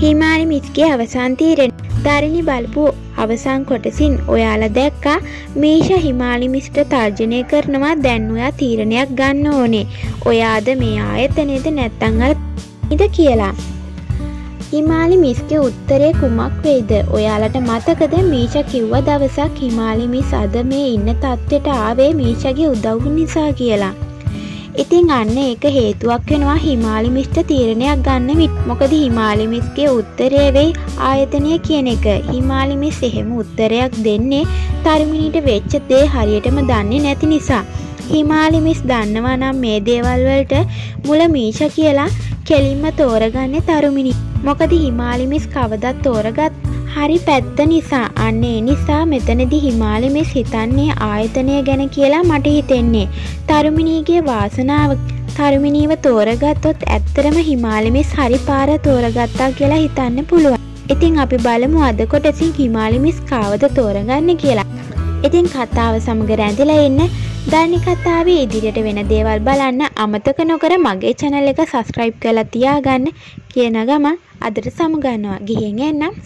හිමාලි මිස්ගේ අවසන් තීරණ දරිණි බලපු අවසන් කොටසින් ඔයාලා දැක්කා මේෂ හිමාලි මිස්ට තර්ජනය කරනවා දැන් ඔයා තීරණයක් ගන්න ඕනේ. ඔයාද මේ ආයතනයේද නැත්තම් අර ඉද කියලා. හිමාලි මිස්ගේ උත්තරේ කුමක් වෙයිද? ඔයාලට මතකද මීෂා කිව්ව දවසක් හිමාලි මිස් අද මේ ඉන්න තත්ත්වයට ආවේ මීෂාගේ උදව් නිසා කියලා. ඉතින් අන්න ඒක හේතුවක් වෙනවා හිමාලි මිස්ට තීරණයක් ගන්න විට. මොකද හිමාලි මිස්ගේ උත්තරය වෙයි ආයතනය කියන එක. හිමාලි මිස් එහෙම උත්තරයක් දෙන්නේ තරුමිනිට වෙච්ච දේ හරියටම දන්නේ නැති නිසා. හිමාලි මිස් දන්නවා නම් මේ දේවල් වලට මුල මීෂා කියලා කෙලින්ම තෝරගන්නේ තරුමිනි. මොකද හිමාලි මිස් කවදත් තෝරගත් හරි පැත්ත නිසා අන්න ඒ නිසා මෙතනදි හිමාලි මිස් හිතන්නේ ආයතනය ගැන කියලා මට හිතෙන්නේ. තරුමිනීගේ වාසනාව තරුමිනීව තෝරගත්තොත් ඇත්තරම හිමාලි මිස් හරි පාර තෝරගත්තා කියලා හිතන්න පුළුවන්. ඉතින් අපි බලමු අද කොටසින් හිමාලි මිස් කාවද තෝරගන්න කියලා. ඉතින් කතාව සමග රැඳිලා ඉන්න ධර්ණි කතාවේ ඉදිරියට වෙන දේවල් බලන්න අමතක නොකර මගේ channel එක subscribe කරලා තියාගන්න කියන ගමන් අදට සමුගන්නවා. ගිහින් එන්නම්